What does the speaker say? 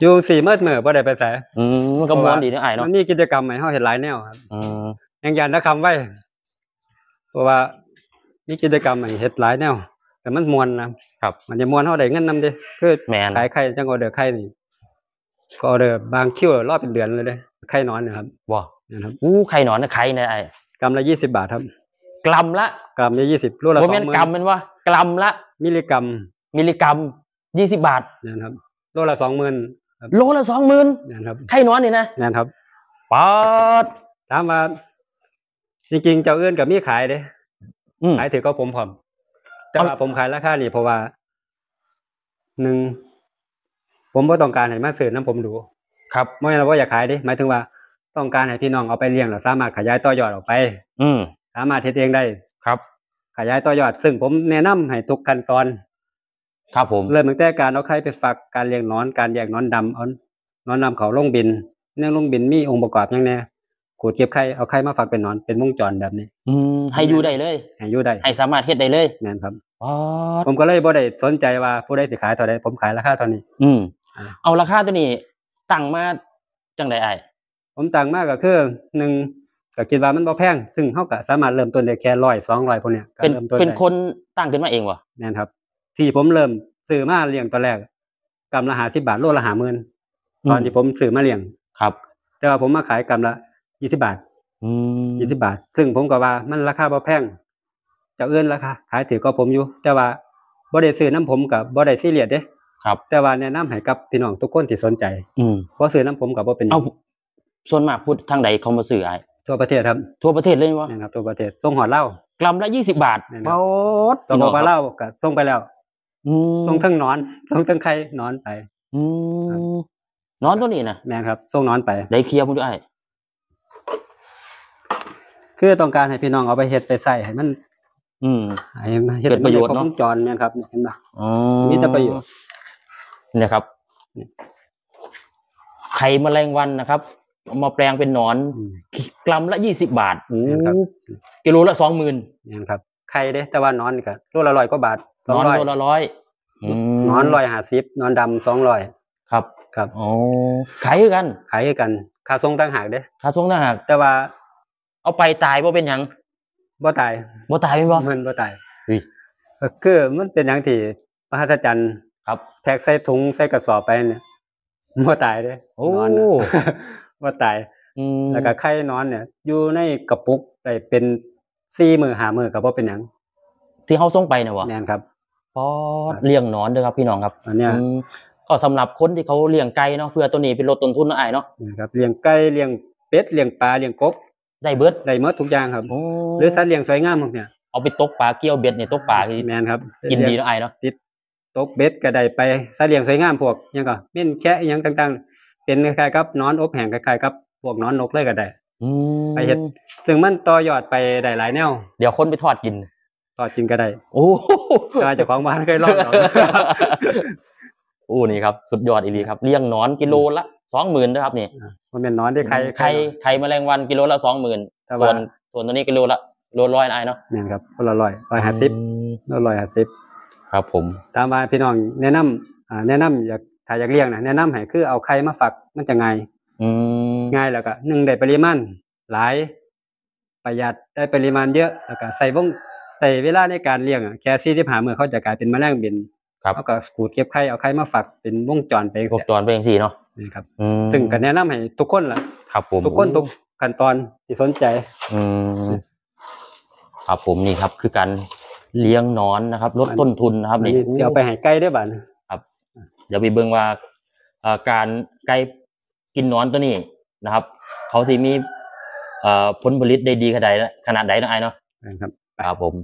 อยู่สี่เมื่อเมื่อบ่ได้ไปไสอืมมันก็ม้วนดีเนาะไอ้ายมัเนาะนมีกิจกรรมให้เฮาเฮ็ดหลายแนวครับอืมยังยันนะคำไว้ เพราะว่ามีกิจกรรมให้เฮ็ดหลายแนว แต่มันม่วนนะครับ มันจะม่วนเฮาได้เงินนำเด้คือแมนขายไข่จังออเดอร์ไข่นี่ก็ออเดอร์บางคิวรอบเป็นเดือนเลยเด้ไข่นอนเนะครับบ่นะครับอู้ไข่หนอนนะไข่นะไอ้ายกรัมละ20บาทครับกรัมละกรัมละ20โลละโมเมนต์กรัม20,000เป็นว่ากรัมละ มิลลิกรัม มิลลิกรัมยี่สิบบาทนะครับโลละ20,000ครับ โลละสองหมื่นนะครับไข่หนอนนี่นะนะครับป๊าดถามว่าจริงๆเจ้าอื่นก็มีขายเด้อืมขายถือก็ผมพร้อมแต่ว่าผมขายราคานี่เพราะว่าหนึ่งผมบ่ต้องการให้มาซื้อน้ำผมดูครับไม่ใช่ว่าอยากขายเดิหมายถึงว่าต้องการให้พี่น้องเอาไปเลี้ยงแล้วสามารถขยายต่อยอดออกไป อืมสามารถเฮ็ดเองได้ครับ ขยายต่อยอด ซึ่งผมแนะนำให้ทุกขั้นตอน ครับผมเริ่มตั้งแต่การเอาไข่ไปฝักการเลี้ยงหนอนการแยกหนอนดำเอาหนอนดำเขาลงบินเนื่องลงบินมีองค์ประกอบหยังแน่ขูดเก็บไข่เอาไข่มาฝักเป็นหนอนเป็นวงจรแบบนี้ อืมให้อยู่ได้เลยให้อยู่ได้ให้สามารถเฮ็ดได้เลยแม่นครับป๊าดผมก็เลยบ่ได้สนใจว่าผู้ใดสิขายเท่าใดผมขายราคาเท่านี้ อืมอ่าเอาราคาตัวนี้ตั้งมาจังไดไอ้ายผมต่างมากก็คือหนึ่งก็คิดว่ามันบ่แพง ซึ่งเฮาก็สามารถเริ่มต้นได้แค่100 200พวกเนี้ยก็เป็นเริ่มต้นเป็นได้คนตั้งขึ้นมาเองวะแม่นครับ ที่ผมเริ่มซื้อมาเลี้ยงตอนแรกกำละหาสิบาทโลละหาหมื่นตอนที่ผมซื้อมาเลี้ยงครับ แต่ว่าผมมาขายกำละยี่สิบาทอืมยี่สิบาท ซึ่งผมก็ว่ามันราคาบ่แพงเจะเอื้อนราคาขายถือก็ผมอยู่ แต่ว่าบ่ได้ซื้อน้ำผมกับบ่ได้ซีเรียสเด้ครับ แต่ว่าแนะนำให้กับพี่น้องทุกคนที่สนใจ อืมบ่ซื้อน้ำผมกับบ่เป็นหยัเอางส่วนมากพูดทางใดเขามาซื้อไอ้ายทั่วประเทศครับ ทั่วประเทศเลยวะแม่นครับทั่วประเทศส่งหอดเหล้ากรัมละยี่สิบบาทแม่นครับโอ๊ดส่งออกมาเหล้าก็ส่งไปแล้ว อืมส่งทั้งหนอนส่งทั้งไข่หนอนไปอืมนอนตัวนี้นะแม่นครับส่งหนอนไปได้เคลียร์มึงด้วยไอ้ายคือต้องการให้พี่น้องเอาไปเฮ็ดไปใส่ให้มัน อืมให้มันเฮ็ดเกิดประโยชน์ให้มัเนาะครบวงจรแม่นครับเนี่ยเห็นปะอ๋อมีแต่ประโยชน์เนี่ยครับไข่แมลงวันนะครับเอามาแปลงเป็นหนอนอืมกรัมละยี่สิบบาทโอ้ครับกิโลละสองหมื่นแม่นครับ ไข่เด้แต่ว่านอนนี่ก็โลละร้อยกว่าบาทสนองอนร้อยโลละร้อยอืมนอนร้อยห้าสิบนอนดำสองร้อยครับครับอ๋อขายคือกันขายให้กันค่าส่งต่างหากเด้ ค่าส่งต่างหากแต่ว่าเอาไปตายบ่เป็นหยังบ่ตายบ่ตายเป็นบ่ มันบ่ตายเฮ้ยก็คือมันเป็นอย่างที่มหัศจรรย์ครับ แพ็กใส่ถุงใส่กระสอบไปเนี่ยบ่ตายเด้โอ้นอนน่ะ บ่ตาย อืมแล้วก็ไข่นอนเนี่ย อยู่ในกระปุกได้เป็น 4มื้อ5มื้อก็บ่เป็นหยังที่เขาส่งไปเนี่ยวะแม่นครับปอดเลี้ยงหนอนเด้อครับพี่น้องครับอันเนี้ยอืมก็สำหรับคนที่เขาเลี้ยงไก่เนาะเพื่อตัวนี้เป็นลดต้นทุนเนาะอ้ายเนาะนะครับเลี้ยงไก่เลี้ยงเป็ดเลี้ยงปลาเลี้ยงกบได้เบิดได้หมดทุกอย่างครับโอ้หรือสัตว์เลี้ยงสวยงามพวกเนี่ยเอาไปตกปลาเกี่ยวเบ็ดเนี่ยตกปลาคือแม่นครับกินดีเนาะอ้ายเนาะตกเบ็ดก็ได้ไปสัตว์เลี้ยงสวยงามพวกหยังก็เม่นแคะอิหยังต่างๆ เป็นคล้ายๆกับหนอนอบแห้งคล้ายๆกับพวกหนอนนกเลยก็ได้อืม ไปเฮ็ดซึ่งมันต่อยอดไปได้หลายแนว เดี๋ยวคนไปทอดกินต่อกินก็ได้ โอ้แต่ว่าเจ้าของบ้านเคยลองแล้วโอ้นี่ครับสุดยอดอีหลีครับเลี้ยงหนอนกิโลละสองหมื่นนะครับนี่มันเป็นหนอนที่ใครไข่ไข่แมลงวันกิโลละสองหมื่นแต่ว่าส่วนส่วนตัวนี้กิโลละโลร้อยนายเนาะแม่นครับคนละร้อยร้อยห้าสิบอืมร้อยห้าสิบครับผม ตามมาพี่น้องแนะนำอ่าแนะนำอยากถ้าอยากเลี้ยงนะแนะนำให้คือเอาไข่มาฝักมันจะง่ายอืม ง่ายแล้วก็หนึ่งได้ปริมาณหลาย ประหยัดได้ปริมาณเยอะแล้วก็ใส่วงใส่เวลาในการเลี้ยงอะแค่สี่สิบห้ามื้อเขาจะกลายเป็นแมลงบินครับเขาก็ขูดเก็บไข่เอาไข่มาฝักเป็นวงจรไปพวกจอนเป็นสี่เนาะนี่ครับอืมซึ่งก็แนะนำให้ทุกคนล่ะครับผมทุกคนทุกขั้นตอนที่สนใจ อืมครับผมนี่ครับ คือการเลี้ยงหนอนนะครับลดต้นทุนนะครับนี่จะเอาไปให้ไก่ได้อบัดเดี๋ยวไปเบิ่งว่าเอ่อการไก่ กินหนอนตัวนี้นะครับ เขาสิมีเอ่อผลผลิตได้ดีขนาดใดขนาดใดนะไอ้เนาะนะครับ ครับผม